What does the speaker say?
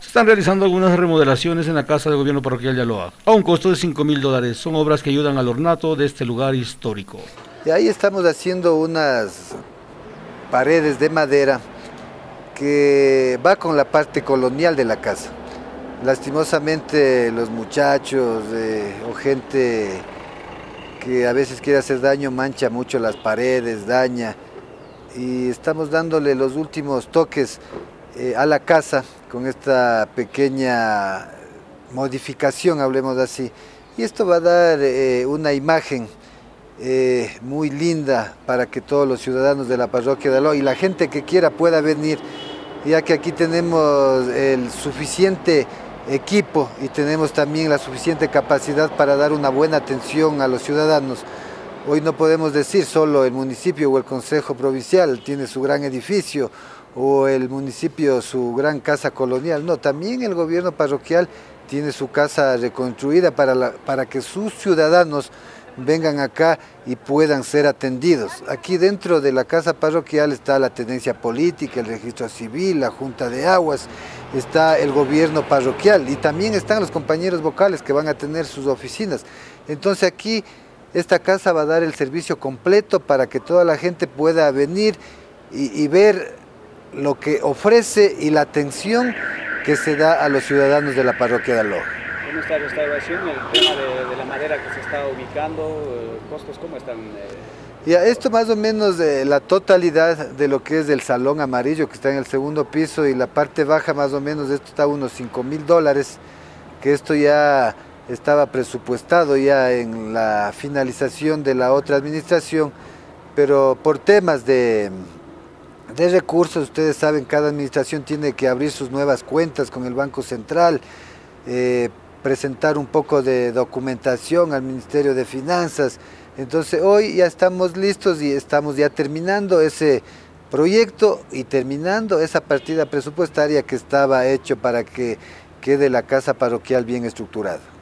se están realizando algunas remodelaciones en la casa del gobierno parroquial de Aloa, a un costo de 5 mil dólares. Son obras que ayudan al ornato de este lugar histórico. Y ahí estamos haciendo unas paredes de madera que va con la parte colonial de la casa. Lastimosamente los muchachos eh, o gente que a veces quiere hacer daño mancha mucho las paredes, daña y estamos dándole los últimos toques eh, a la casa con esta pequeña modificación, hablemos así. Y esto va a dar eh, una imagen muy linda para que todos los ciudadanos de la parroquia de Aló y la gente que quiera pueda venir, ya que aquí tenemos el suficiente equipo y tenemos también la suficiente capacidad para dar una buena atención a los ciudadanos. Hoy no podemos decir solo el municipio o el Consejo Provincial tiene su gran edificio o el municipio su gran casa colonial, no, también el gobierno parroquial tiene su casa reconstruida para, para que sus ciudadanos vengan acá y puedan ser atendidos. Aquí dentro de la casa parroquial está la tenencia política, el registro civil, la junta de aguas, está el gobierno parroquial y también están los compañeros vocales que van a tener sus oficinas. Entonces aquí esta casa va a dar el servicio completo para que toda la gente pueda venir y, ver lo que ofrece y la atención que se da a los ciudadanos de la parroquia de Aloha en esta restauración, el tema de, la madera que se está ubicando, eh, costos, ¿cómo están? Eh? Ya, esto más o menos de la totalidad de lo que es el salón amarillo que está en el segundo piso y la parte baja más o menos, esto está a unos 5 mil dólares, que esto ya estaba presupuestado ya en la finalización de la otra administración, pero por temas de, de recursos, ustedes saben, cada administración tiene que abrir sus nuevas cuentas con el Banco Central, eh, presentar un poco de documentación al Ministerio de Finanzas. Entonces hoy ya estamos listos y estamos ya terminando ese proyecto y terminando esa partida presupuestaria que estaba hecho para que quede la casa parroquial bien estructurada.